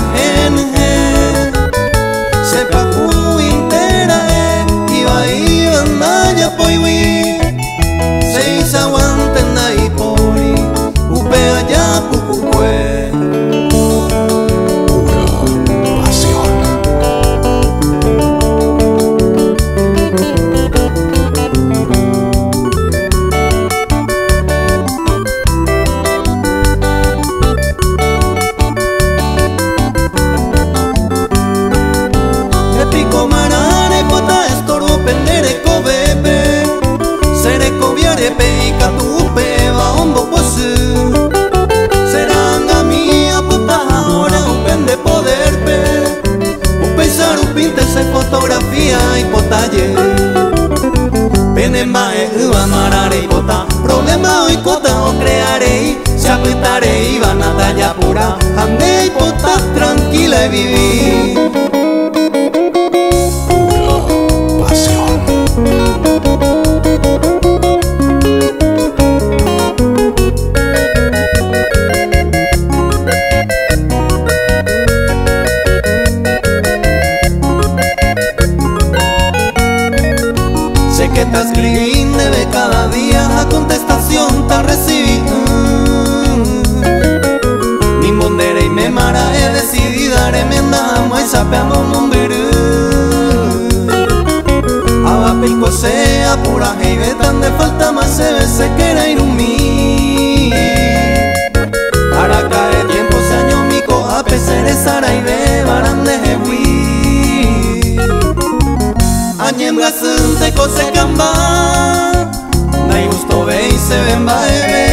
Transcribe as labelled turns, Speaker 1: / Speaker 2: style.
Speaker 1: my. bai bota ye Benen bae ua mararei bota Problema oikota okrearei Xaputarei banata japura Hande que te escribí, debe cada día a contestación te recibí. Mi mondere y me mara he decidido emenda amo y sapeamo momberu Aba pico sea pura heibe tan de falta más se ve se quiera ir un mi Para caer tiempo se año mico a y de cosa camba, me gusto ve y se ven baile.